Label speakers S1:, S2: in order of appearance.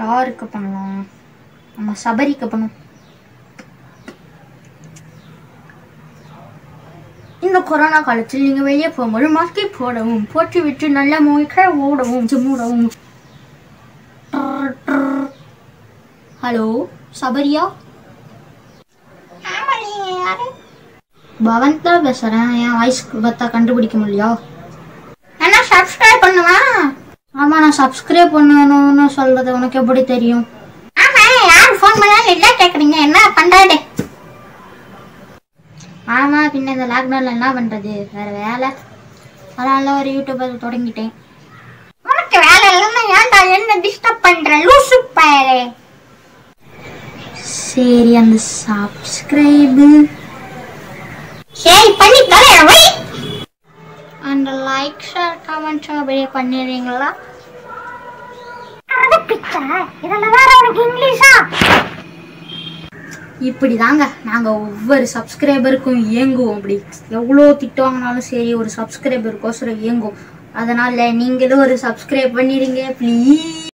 S1: யாருக்கு பண்ணலாம் நம்ம சபரிக்கு பண்ணும் இந்த கொரோனா காலத்தில் நீங்கள் வெளியே போகும்போது மாஸ்கை போடவும் போட்டு விட்டு நல்ல மூக்க ஓடவும் மூடவும் ஹலோ சபரியா? பவன் தான் பேசுறேன். என் வாய்ஸ் பார்த்தா கண்டுபிடிக்க முடியல என்ன சப்ஸ்கிரைப் பண்ணுவேன் நான் சப்ஸ்கிரைப் பண்ணணும்னு சொல்றது உனக்கு எப்படி தெரியும்? ஆமா யார் ஃபோன் பண்ணாலும் இல்லை கேக்குறீங்க. என்ன பண்றாடே ஆமா பின்ன இந்த லாக்டவுன்ல என்ன பண்றது? வேற வேலை. அதனால ஒரு யூடியூப் தொடங்கிட்டேன். உனக்கு வேலை இல்லைன்னா ஏன்டா என்ன டிஸ்டர்ப் பண்ற? லூசு பயலே. சரி அந்த சப்ஸ்கிரைபு சரி பண்ணி தரேன் வை. அந்த லைக் ஷேர் கமெண்ட் அப்படியே பண்ணிடுறீங்களா? இதெல்லாம் வேற உனக்கு இங்கிலீஷா? இப்படி தாங்க நாங்கள் ஒவ்வொரு சப்ஸ்கிரைபருக்கும் இயங்குவோம் அப்படி. எவ்வளோ திட்டம் வாங்கினாலும் சரி ஒரு சப்ஸ்கிரைபருக்கோசரம் இயங்கும். அதனால நீங்களும் ஒரு சப்ஸ்கிரைப் பண்ணிடுங்க ப்ளீஸ்